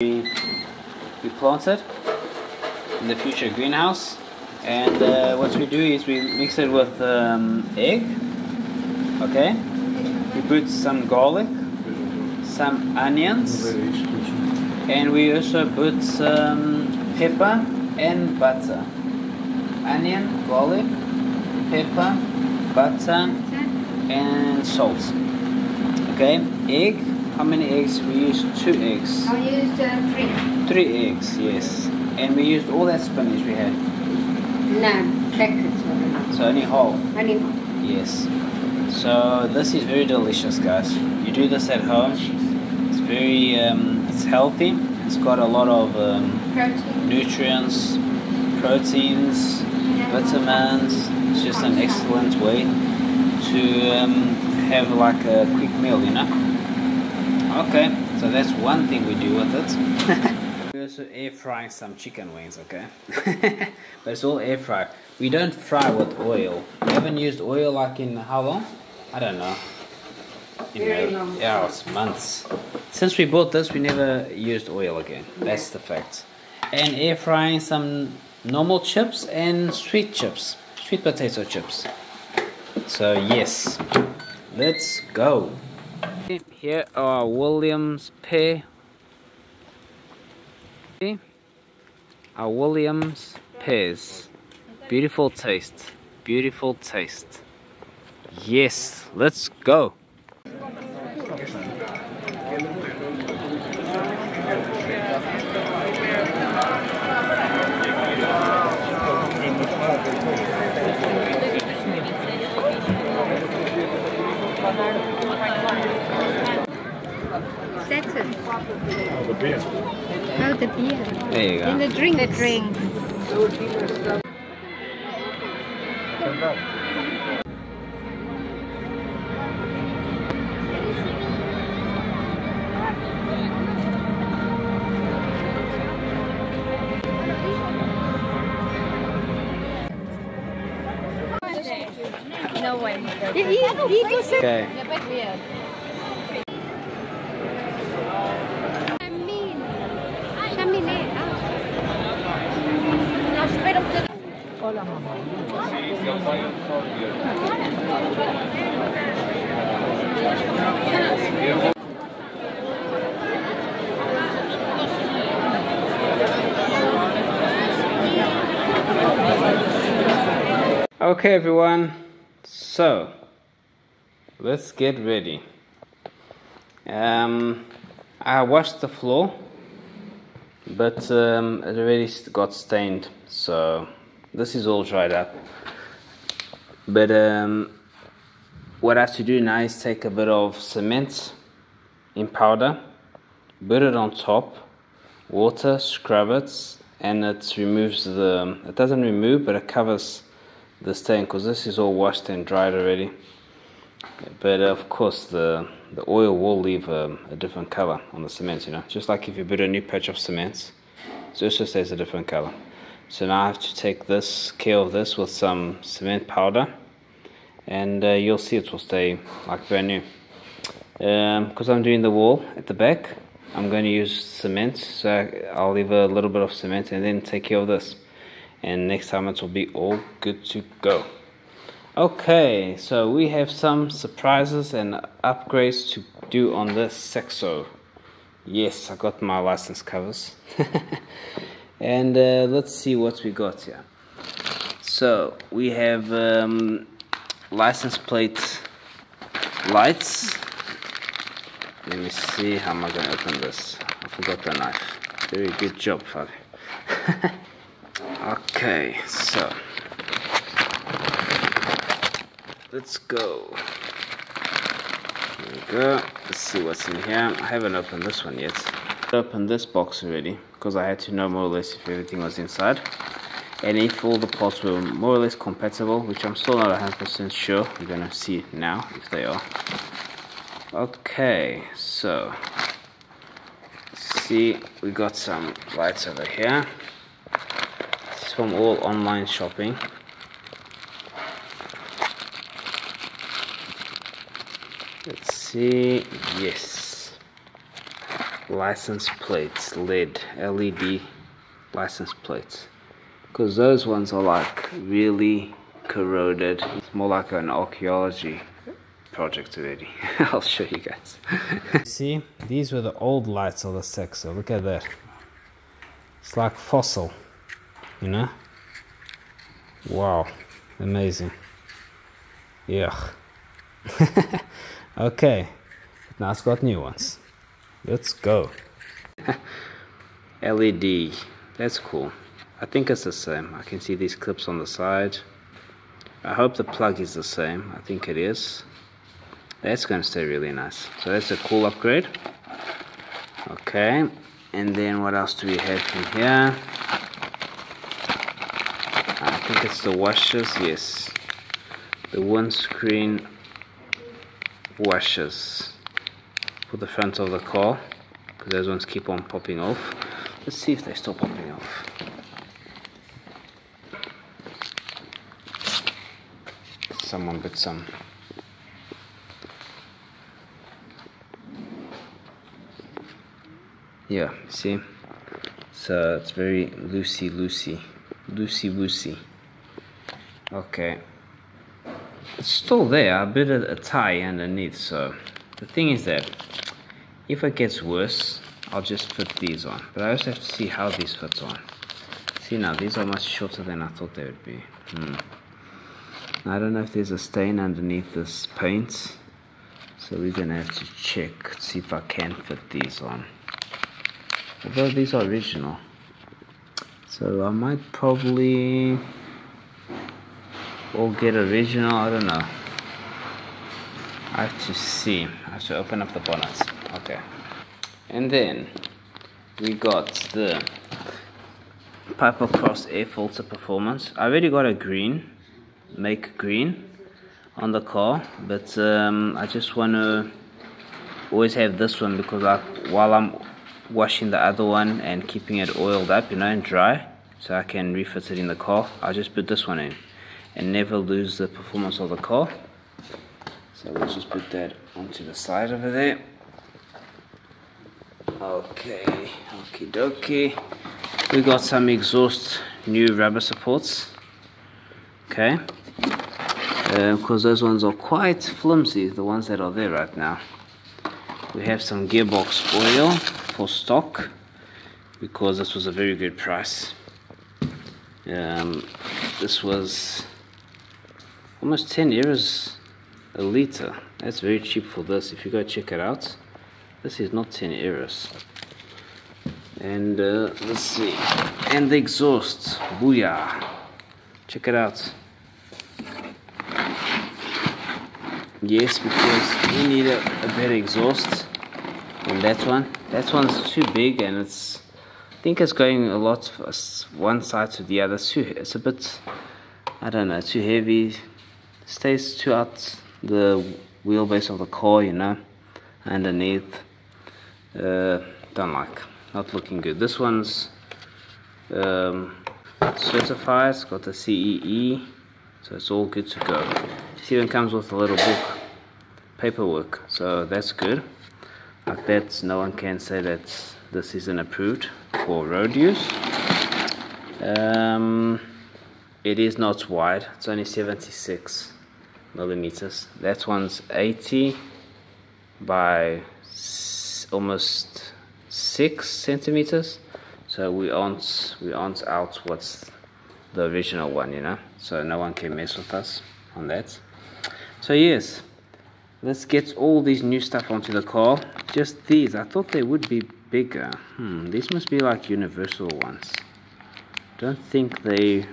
we, we planted in the future greenhouse. And uh, what we do is we mix it with um, egg okay? We put some garlic some onions and we also put some pepper and butter. Onion garlic pepper butter and salt okay? Egg how many eggs we used two eggs I used uh, three. three eggs yes and we used all that spinach we had No, packets. so only half Only Yes. So this is very delicious, guys. You do this at home. It's very, um, it's healthy. It's got a lot of um, protein. nutrients, proteins, vitamins. It's just an excellent way to um, have like a quick meal, you know. Okay, so that's one thing we do with it. We're also air frying some chicken wings, okay? but it's all air fry. We don't fry with oil. We haven't used oil like in how long? I don't know. You Very long yeah, it's months. Since we bought this, we never used oil again. That's the fact. And air frying some normal chips and sweet chips, sweet potato chips. So yes, let's go. Here are Williams pear. Our Williams pears. Beautiful taste. Beautiful taste. Yes, let's go. That's oh, it. The beer. Oh, the beer. There you In go. the drink. The drink. No way. Okay. Okay, everyone. So, let's get ready. Um, I washed the floor, but um, it already got stained. So, this is all dried up. But um, what I have to do now is take a bit of cement in powder, put it on top, water, scrub it, and it removes the. It doesn't remove, but it covers the stain because this is all washed and dried already. But of course, the the oil will leave a, a different color on the cement. You know, just like if you put a new patch of cement, it also stays a different color. So now I have to take this care of this with some cement powder, and uh, you'll see it will stay like brand new. Because I'm doing the wall at the back, I'm going to use cement. So I'll leave a little bit of cement and then take care of this. And next time it will be all good to go. Okay, so we have some surprises and upgrades to do on this Saxo. Yes, I got my license covers. and uh, let's see what we got here. So we have um, license plate lights. Let me see how am I to open this. I forgot the knife. Very good job, Fabi. okay, so let's go. There we go. Let's see what's in here. I haven't opened this one yet. I opened this box already because I had to know more or less if everything was inside and if all the parts were more or less compatible, which I'm still not 100% sure. We're gonna see now if they are. Okay, so see, we got some lights over here. Is from all online shopping. Yes. license plates, LED, LED license plates. Because those ones are like really corroded. It's more like an archaeology project already. I'll show you guys. See, these were the old lights of the Saxo. Look at that. It's like fossil, you know? Wow, amazing. Yeah. okay, now it's got new ones. Let's go. LED, that's cool. I think it's the same. I can see these clips on the side. I hope the plug is the same. I think it is. That's going to stay really nice. So that's a cool upgrade. Okay, and then what else do we have in here? I think it's the washers, yes. The windscreen washers for the front of the car because those ones keep on popping off. Let's see if they stop popping off. Someone bit some yeah see so it's very loosey loosey loosey woosey okay it's still there a bit of a tie underneath so the thing is that if it gets worse I'll just fit these on. But I also have to see how these fit on. See now these are much shorter than I thought they would be. Hmm. I don't know if there's a stain underneath this paint so we're gonna have to check see if I can fit these on. Although these are original. So I might probably or get original I don't know. I have to see. I have to open up the bonnet okay. And then we got the Piper Cross air filter performance. I already got a green make green on the car but um, I just want to always have this one because I, while I'm washing the other one and keeping it oiled up you know and dry so I can refit it in the car I'll just put this one in and never lose the performance of the car. So we'll just put that onto the side over there. Okay okie dokie we got some exhaust new rubber supports. Okay. Because uh, those ones are quite flimsy the ones that are there right now. We have some gearbox oil for stock because this was a very good price. Um, this was almost 10 euros a liter. That's very cheap for this. If you go check it out, this is not 10 euros. And uh, let's see. And the exhaust. Booyah. Check it out. Yes, because we need a, a better exhaust than that one that one's too big and it's I think it's going a lot one side to the other it's, too, it's a bit I don't know too heavy stays too out the wheelbase of the car you know underneath uh, don't like not looking good. This one's um, certified it's got the CEE so it's all good to go. It even comes with a little book paperwork so that's good. Like that no one can say that this isn't approved for road use. Um, it is not wide it's only 76 millimeters. That one's 80 by almost 6 centimeters. So we aren't we aren't out what's the original one you know? So no one can mess with us on that. So yes let's get all these new stuff onto the car. Just these. I thought they would be bigger. Hmm these must be like universal ones. Don't think they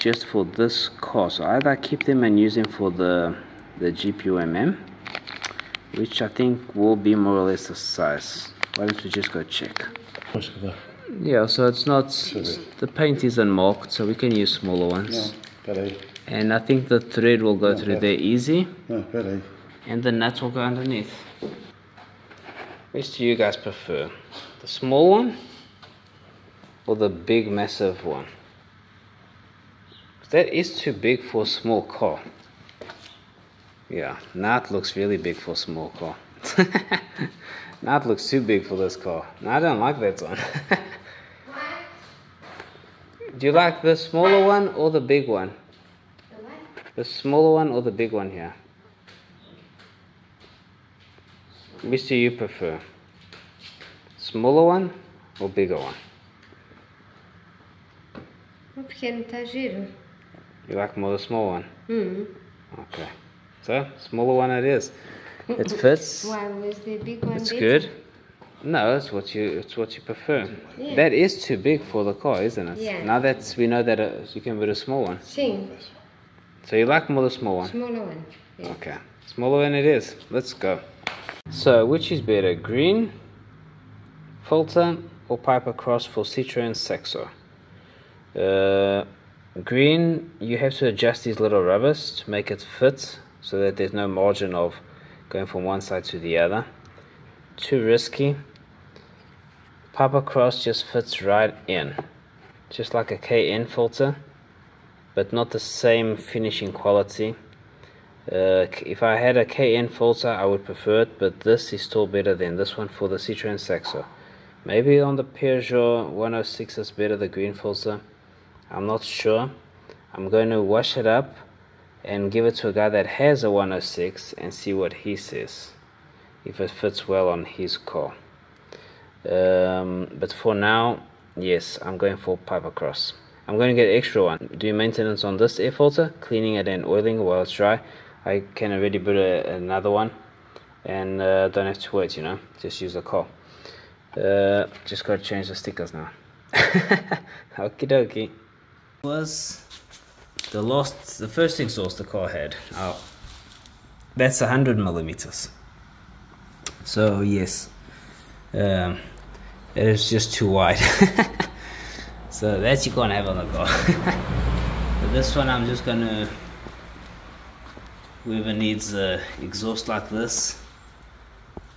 just for this car so either I keep them and use them for the the GPUMM which I think will be more or less the size why don't we just go check yeah so it's not the paint is unmarked so we can use smaller ones yeah, and I think the thread will go through there easy. And the nuts will go underneath. Which do you guys prefer? The small one or the big massive one? That is too big for a small car. Yeah, that looks really big for a small car. that looks too big for this car. No, I don't like that one. Do you like the smaller one or the big one? The smaller one or the big one here? Which do you prefer? Smaller one or bigger one? O pequeno está giro. You like more the small one? Hum. Okay. So, smaller one it is. It fits. Why was the big one It's good. No, it's what you it's what you prefer. Yeah. That is too big for the car, isn't it? Yeah. Now that we know that uh, you can put a small one. Sim, So you like more the small one? smaller one. Yeah. Okay. Smaller one it is. Let's go. So which is better, green filter or Piper Cross for Citroen Saxo? Uh, green, you have to adjust these little rubbers to make it fit so that there's no margin of going from one side to the other. Too risky. Piper Cross just fits right in, just like a KN filter, but not the same finishing quality. Uh, if I had a KN filter, I would prefer it, but this is still better than this one for the Citroen Saxo. Maybe on the Peugeot 106 is better the green filter. I'm not sure. I'm going to wash it up and give it to a guy that has a 106 and see what he says. If it fits well on his car. Um, but for now, yes, I'm going for Piper Cross. I'm going to get extra one. Do maintenance on this air filter, cleaning it and oiling while it's dry. I can already put a, another one and uh, don't have to wait, you know, just use the car. Uh, just got to change the stickers now. Okie dokie. Was the last, the first exhaust the car had. Oh, that's 100 millimeters. So, yes, um, it is just too wide. so, that you can't have on the car. but this one, I'm just gonna whoever needs a exhaust like this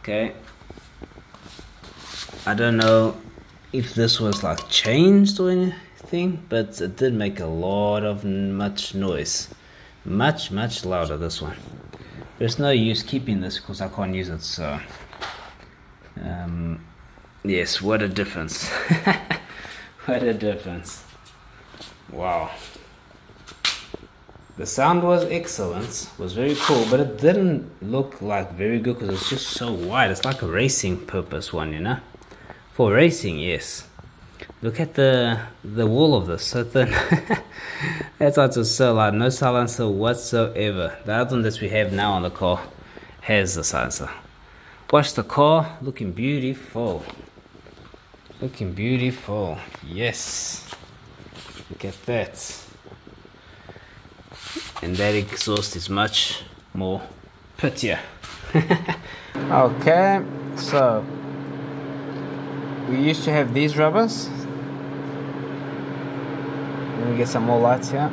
okay I don't know if this was like changed or anything but it did make a lot of much noise much much louder this one there's no use keeping this because I can't use it so um, yes what a difference what a difference wow the sound was excellent, was very cool, but it didn't look like very good because it's just so wide. It's like a racing purpose one, you know? For racing, yes. Look at the the wall of this, so thin. That's why it's so. No silencer whatsoever. The other one that we have now on the car has the silencer. Watch the car, looking beautiful. Looking beautiful. Yes. Look at that and that exhaust is much more prettier. okay, so we used to have these rubbers. Let me get some more lights here.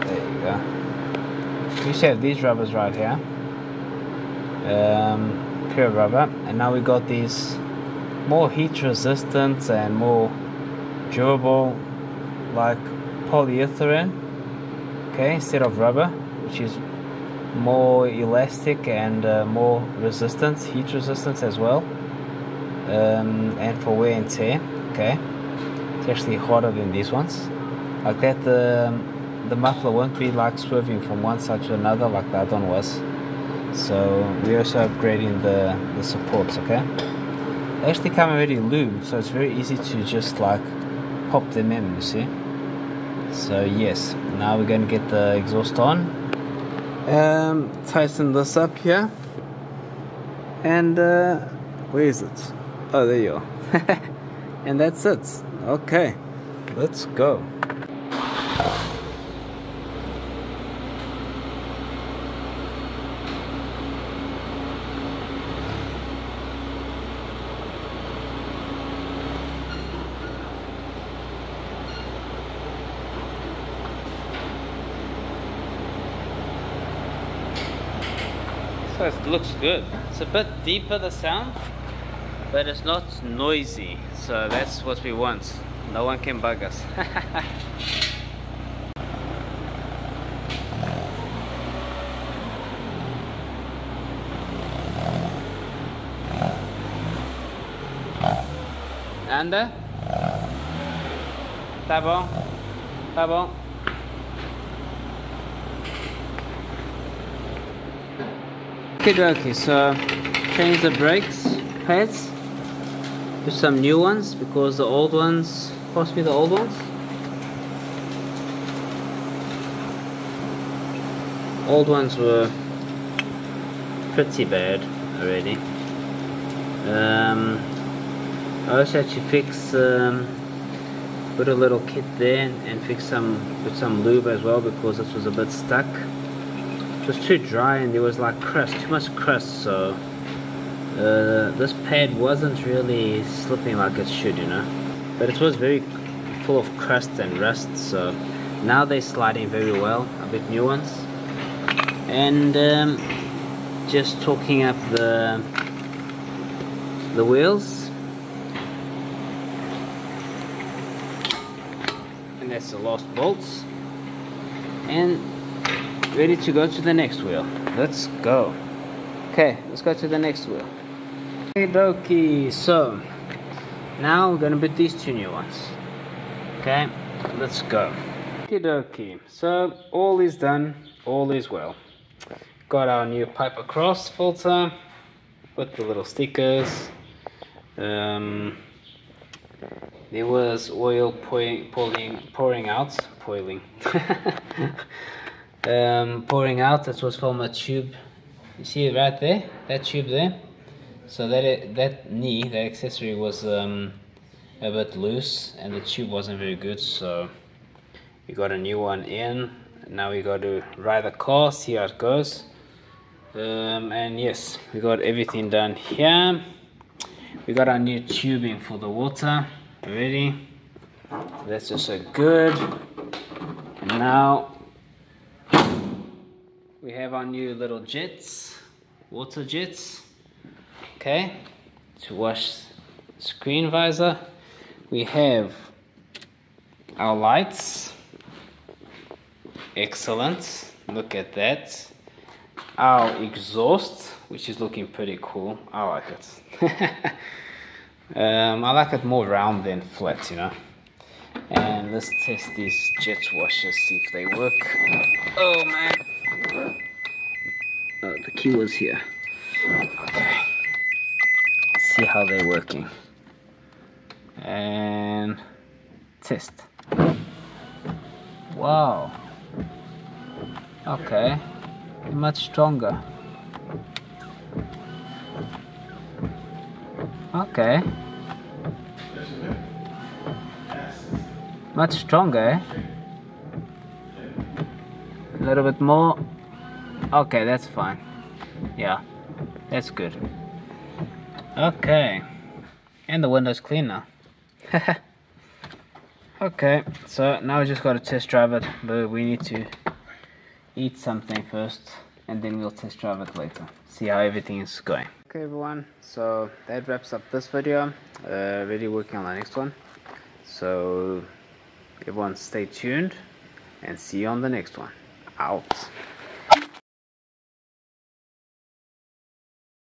There you go. We used to have these rubbers right here. Um, pure rubber, and now we got these more heat resistant and more durable, like polyethylene okay instead of rubber which is more elastic and uh, more resistance heat resistance as well um, and for wear and tear okay. It's actually harder than these ones. Like that the the muffler won't be like swerving from one side to another like other one was. So we're also upgrading the the supports okay. They actually come already lubed so it's very easy to just like pop them in you see. So yes now we're going to get the exhaust on. Um, tighten this up here. And uh, where is it oh there you are. And that's it. Okay let's go. So it looks good. It's a bit deeper the sound, but it's not noisy so that's what we want. No one can bug us. And tá bom tá bom okay so change the brakes pads some new ones because the old ones, possibly the old ones. Old ones were pretty bad already. Um, I also had to fix, um, put a little kit there and fix some with some lube as well because this was a bit stuck. It was too dry and there was like crust, too much crust, so uh, this pad wasn't really slipping like it should, you know. But it was very full of crust and rust, so now they're sliding very well, a bit new ones. And um, just talking up the the wheels. And that's the last bolts. And ready to go to the next wheel. Let's go. Okay, let's go to the next wheel. Okay, dokie. So now we're gonna put these two new ones. Okay, let's go. Okay, dokie. So all is done. All is well. Got our new Piper Cross filter with the little stickers. Um, there was oil pouring, pouring, pouring out, pouring, um, pouring out. That was from a tube. You see it right there, that tube there. So that that knee, that accessory was um, a bit loose, and the tube wasn't very good. So we got a new one in. Now we got to ride the car, see how it goes. Um, and yes, we got everything done here. We got our new tubing for the water ready. That's also good. And now we have our new little jets, water jets. Okay, to wash screen visor. We have our lights. Excellent. Look at that. Our exhaust, which is looking pretty cool. I like it. um, I like it more round than flat, you know. And let's test these jet washers, see if they work. Oh man. Oh, the key was here. Okay. See how they're working. And test. Wow. Okay. Much stronger. Okay. Much stronger, eh? A little bit more. Okay, that's fine. Yeah, that's good. Okay. And the window's clean now. okay, so now we just got to test drive it, but we need to eat something first and then we'll test drive it later. See how everything is going. Okay everyone, so that wraps up this video. Uh, really working on the next one. So everyone stay tuned and see you on the next one. Out.